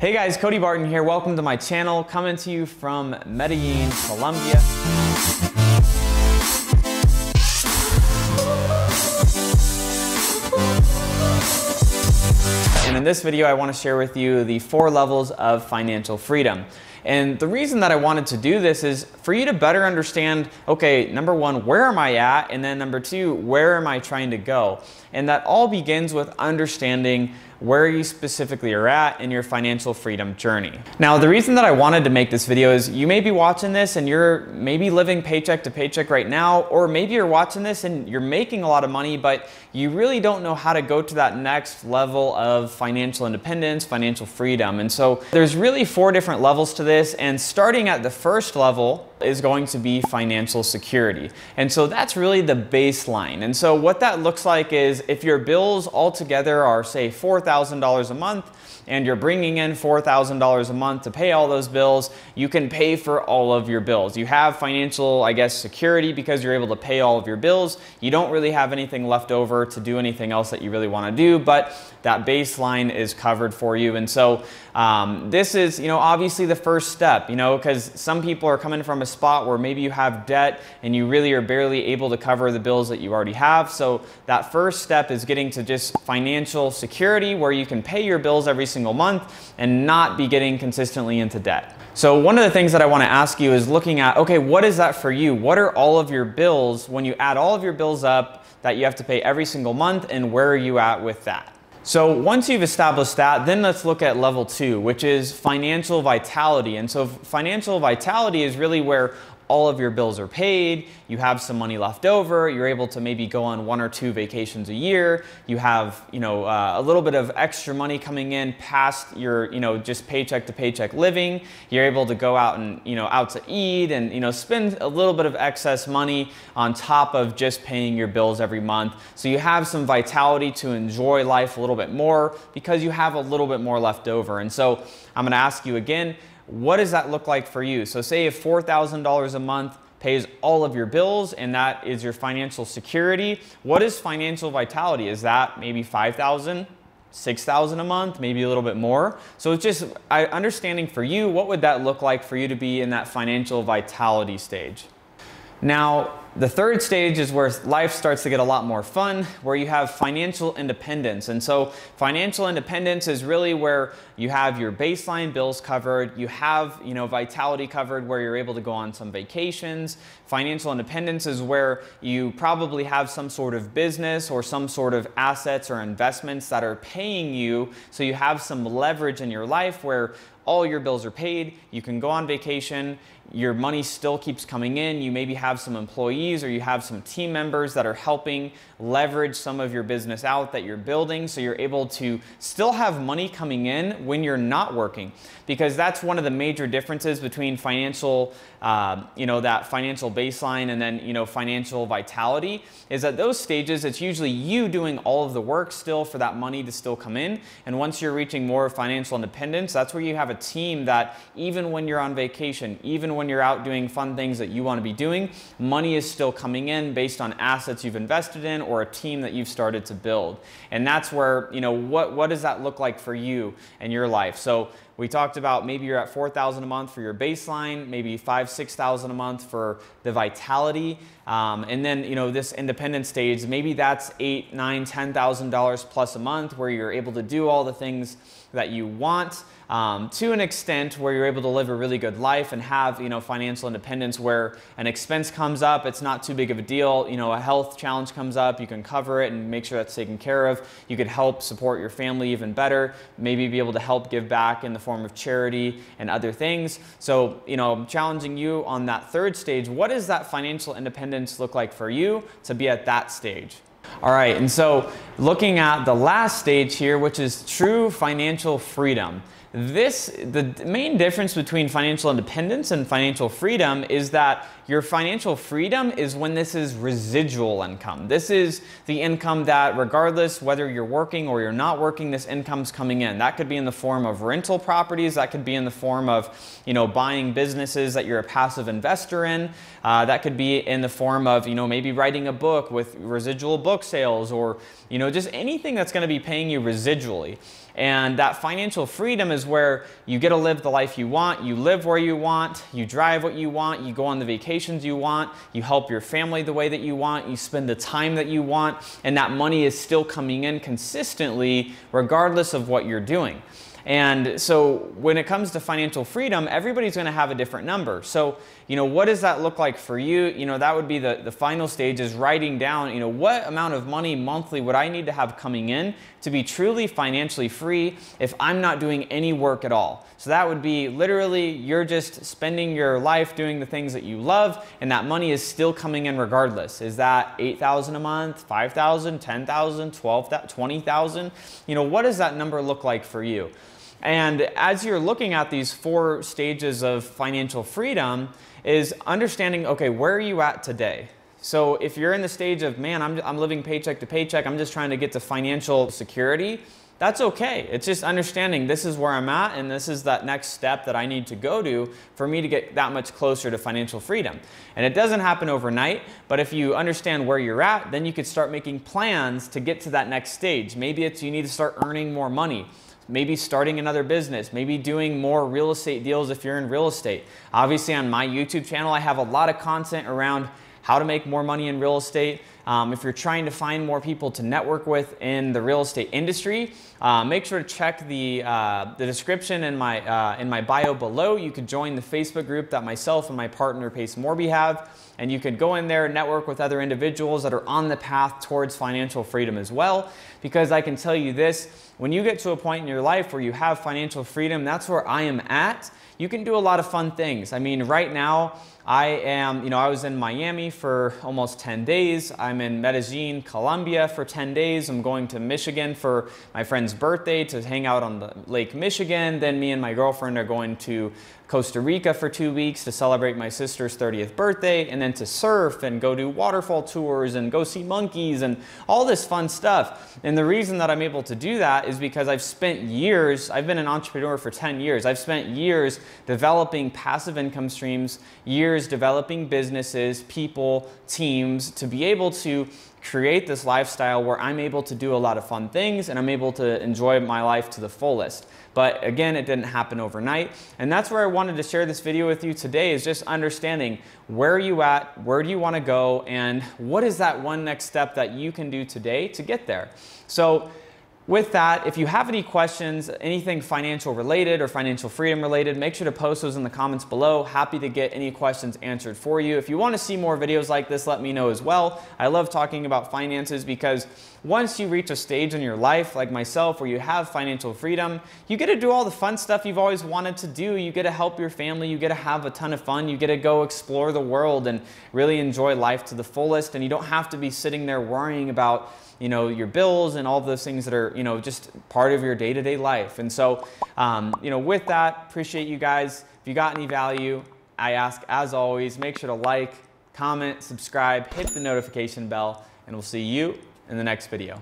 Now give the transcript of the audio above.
Hey guys, Cody Barton here. Welcome to my channel, coming to you from Medellin, Colombia. And in this video, I want to share with you the four levels of financial freedom. And the reason that I wanted to do this is for you to better understand, okay, number one, where am I at? And then number two, where am I trying to go? And that all begins with understanding where you specifically are at in your financial freedom journey. Now, the reason that I wanted to make this video is you may be watching this and you're maybe living paycheck to paycheck right now, or maybe you're watching this and you're making a lot of money, but you really don't know how to go to that next level of financial independence, financial freedom. And so there's really four different levels to this. And starting at the first level is going to be financial security. And so that's really the baseline. And so what that looks like is if your bills altogether are say $4,000 a month, and you're bringing in $4,000 a month to pay all those bills, you can pay for all of your bills. You have financial, I guess, security because you're able to pay all of your bills. You don't really have anything left over to do anything else that you really want to do, but that baseline is covered for you. And so um, this is, you know, obviously the first step, you know, because some people are coming from a spot where maybe you have debt and you really are barely able to cover the bills that you already have. So that first step is getting to just financial security where you can pay your bills every single month and not be getting consistently into debt. So one of the things that I want to ask you is looking at, okay, what is that for you? What are all of your bills when you add all of your bills up that you have to pay every single month and where are you at with that? So once you've established that, then let's look at level two, which is financial vitality. And so financial vitality is really where all of your bills are paid, you have some money left over, you're able to maybe go on one or two vacations a year, you have, you know, uh, a little bit of extra money coming in past your, you know, just paycheck to paycheck living, you're able to go out and, you know, out to eat and, you know, spend a little bit of excess money on top of just paying your bills every month. So you have some vitality to enjoy life a little bit more because you have a little bit more left over. And so I'm going to ask you again, what does that look like for you? So say if $4,000 a month pays all of your bills and that is your financial security, what is financial vitality? Is that maybe 5,000? 6,000 a month, maybe a little bit more. So it's just understanding for you, what would that look like for you to be in that financial vitality stage? Now, the third stage is where life starts to get a lot more fun, where you have financial independence. And so financial independence is really where you have your baseline bills covered, you have, you know, vitality covered where you're able to go on some vacations. Financial independence is where you probably have some sort of business or some sort of assets or investments that are paying you so you have some leverage in your life where all your bills are paid, you can go on vacation, your money still keeps coming in, you maybe have some employees or you have some team members that are helping leverage some of your business out that you're building so you're able to still have money coming in when you're not working. Because that's one of the major differences between financial uh, you know that financial baseline and then you know financial vitality is at those stages it's usually you doing all of the work still for that money to still come in. And once you're reaching more financial independence that's where you have a team that even when you're on vacation, even when you're out doing fun things that you want to be doing, money is still coming in based on assets you've invested in or a team that you've started to build. And that's where, you know, what, what does that look like for you and your life? So we talked about maybe you're at 4,000 a month for your baseline, maybe five, 6,000 a month for the vitality. Um, and then, you know, this independent stage, maybe that's eight, nine, $10,000 plus a month where you're able to do all the things that you want um, to an extent where you're able to live a really good life and have you know financial independence where an expense comes up it's not too big of a deal. You know a health challenge comes up you can cover it and make sure that's taken care of. You could help support your family even better maybe be able to help give back in the form of charity and other things. So you know I'm challenging you on that third stage. What does that financial independence look like for you to be at that stage all right, and so looking at the last stage here, which is true financial freedom. This, the main difference between financial independence and financial freedom is that your financial freedom is when this is residual income. This is the income that regardless whether you're working or you're not working, this income's coming in. That could be in the form of rental properties. That could be in the form of, you know, buying businesses that you're a passive investor in. Uh, that could be in the form of, you know, maybe writing a book with residual book sales or, you know, just anything that's going to be paying you residually. And that financial freedom is where you get to live the life you want, you live where you want, you drive what you want, you go on the vacations you want, you help your family the way that you want, you spend the time that you want, and that money is still coming in consistently regardless of what you're doing. And so when it comes to financial freedom, everybody's going to have a different number. So, you know, what does that look like for you? You know, that would be the, the final stage is writing down, you know, what amount of money monthly would I need to have coming in to be truly financially free if I'm not doing any work at all. So that would be literally you're just spending your life doing the things that you love and that money is still coming in regardless. Is that 8,000 a month, 5,000, 10,000, 12,000, 20,000? You know, what does that number look like for you? And as you're looking at these four stages of financial freedom, is understanding okay, where are you at today? So if you're in the stage of, man, I'm, I'm living paycheck to paycheck, I'm just trying to get to financial security, that's okay. It's just understanding this is where I'm at and this is that next step that I need to go to for me to get that much closer to financial freedom. And it doesn't happen overnight, but if you understand where you're at, then you could start making plans to get to that next stage. Maybe it's you need to start earning more money maybe starting another business, maybe doing more real estate deals if you're in real estate. Obviously, on my YouTube channel, I have a lot of content around how to make more money in real estate. Um, if you're trying to find more people to network with in the real estate industry, uh, make sure to check the, uh, the description in my, uh, in my bio below. You could join the Facebook group that myself and my partner Pace Morby have, and you could go in there and network with other individuals that are on the path towards financial freedom as well. Because I can tell you this, when you get to a point in your life where you have financial freedom, that's where I am at. You can do a lot of fun things. I mean, right now, I am, you know, I was in Miami for almost 10 days. I'm in Medellin, Colombia for 10 days. I'm going to Michigan for my friend's birthday to hang out on the Lake Michigan. Then me and my girlfriend are going to Costa Rica for two weeks to celebrate my sister's 30th birthday, and then to surf and go do waterfall tours and go see monkeys and all this fun stuff. And the reason that I'm able to do that is because I've spent years, I've been an entrepreneur for 10 years. I've spent years developing passive income streams, years developing businesses, people, teams to be able to create this lifestyle where I'm able to do a lot of fun things and I'm able to enjoy my life to the fullest. But again, it didn't happen overnight. And that's where I wanted to share this video with you today is just understanding where are you at, where do you want to go, and what is that one next step that you can do today to get there. So with that, if you have any questions, anything financial related or financial freedom related, make sure to post those in the comments below. Happy to get any questions answered for you. If you want to see more videos like this, let me know as well. I love talking about finances because once you reach a stage in your life, like myself, where you have financial freedom, you get to do all the fun stuff you've always wanted to do. You get to help your family, you get to have a ton of fun, you get to go explore the world and really enjoy life to the fullest, and you don't have to be sitting there worrying about you know, your bills and all those things that are, you know, just part of your day-to-day life. And so, um, you know, with that, appreciate you guys. If you got any value, I ask, as always, make sure to like, comment, subscribe, hit the notification bell, and we'll see you in the next video.